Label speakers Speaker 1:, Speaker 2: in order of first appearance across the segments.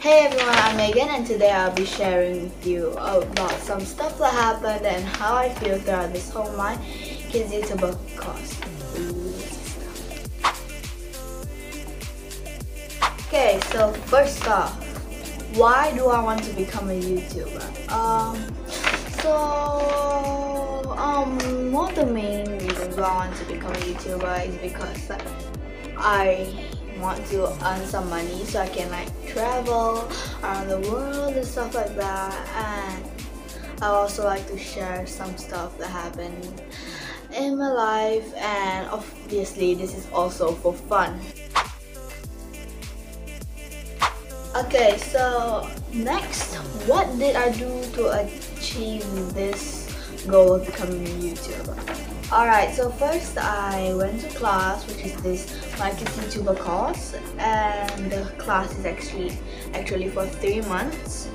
Speaker 1: Hey everyone, I'm Megan and today I'll be sharing with you about some stuff that happened and how I feel throughout this whole My Kids YouTuber course. Okay, so first off, why do I want to become a YouTuber? Um, so, um, one of the main reasons why I want to become a YouTuber is because I want to earn some money so I can like travel around the world and stuff like that and I also like to share some stuff that happened in my life and obviously this is also for fun. Okay, so next, what did I do to achieve this goal of becoming a YouTuber? Alright, so first I went to class, which is this Kids YouTuber course, and the class is actually actually for three months.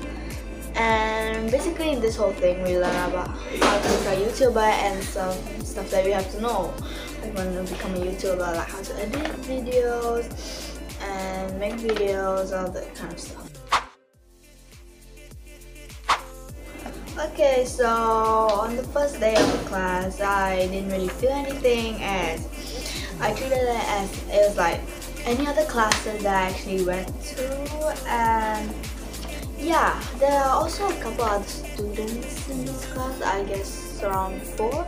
Speaker 1: And basically in this whole thing we learn about how to become a YouTuber and some stuff that we have to know. Like when you become a YouTuber, like how to edit videos and make videos, all that kind of stuff. Okay, so on the first day of the class, I didn't really feel anything as I treated it as it was like any other classes that I actually went to and yeah, there are also a couple other students in this class, I guess around four.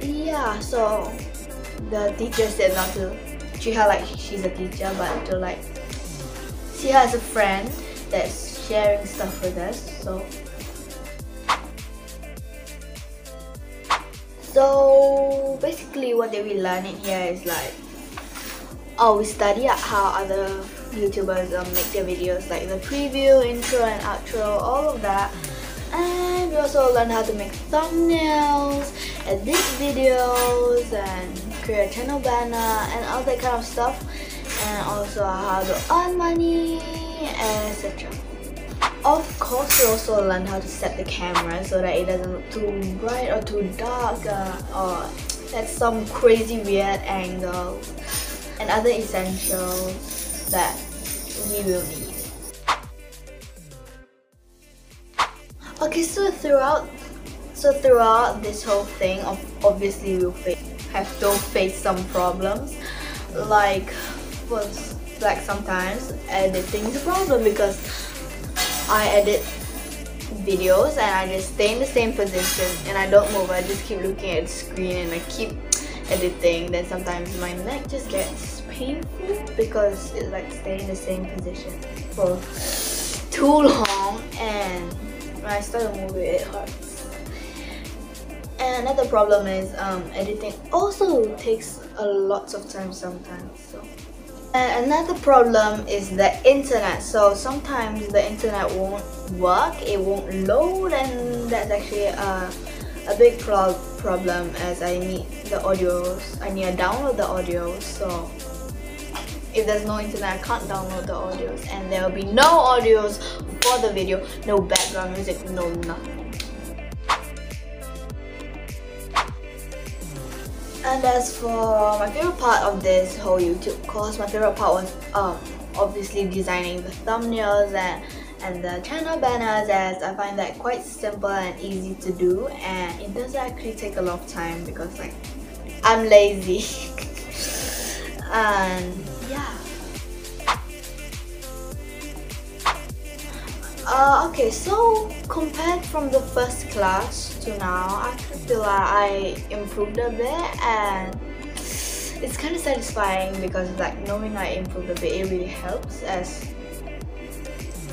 Speaker 1: Yeah, so the teacher said not to treat her like she's a teacher but to like see her as a friend that's sharing stuff with us. So So basically what they we learn in here is like oh we study how other YouTubers um, make their videos like the preview, intro and outro, all of that. And we also learn how to make thumbnails, edit videos and create a channel banner and all that kind of stuff. And also how to earn money, etc. Of course, we also learn how to set the camera so that it doesn't look too bright or too dark uh, or at some crazy weird angle and other essentials that we will need. Okay, so throughout so throughout this whole thing, obviously we'll face, have to face some problems. Like, well, like sometimes editing is a problem because I edit videos and I just stay in the same position and I don't move. I just keep looking at the screen and I keep editing. Then sometimes my neck just gets painful because it's like staying in the same position for too long and when I start to move it, it hurts. And another problem is um, editing also takes a lot of time sometimes. So and another problem is the internet. So sometimes the internet won't work, it won't load and that's actually a, a big pro problem as I need the audios, I need to download the audios. So if there's no internet, I can't download the audios and there will be no audios for the video, no background music, no nothing. And as for my favorite part of this whole YouTube course, my favorite part was um, obviously designing the thumbnails and, and the channel banners as I find that quite simple and easy to do. And it doesn't actually take a lot of time because like I'm lazy. And yeah uh, okay so compared from the first class to now I feel like I improved a bit and it's kind of satisfying because like knowing I improved a bit it really helps as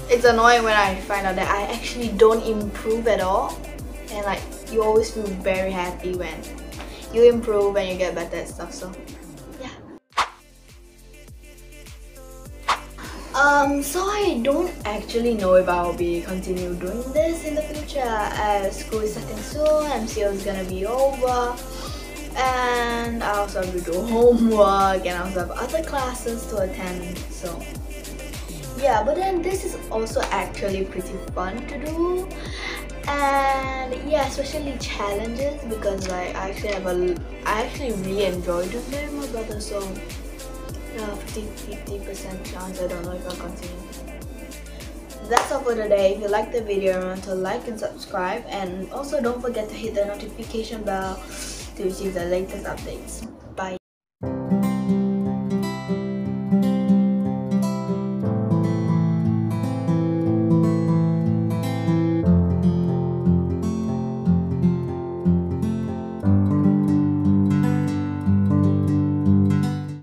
Speaker 1: it's annoying when I find out that I actually don't improve at all and like you always feel very happy when you improve and you get better at stuff so Um, so I don't actually know if I'll be continue doing this in the future as school is starting soon, MCO is gonna be over and I also have to do homework and I also have other classes to attend so. Yeah but then this is also actually pretty fun to do and yeah especially challenges because like I actually have a I actually really enjoy doing it with my brother so 50 50% chance I don't know if I'll continue. That's all for today. If you like the video remember to like and subscribe. And also don't forget to hit the notification bell to receive the latest updates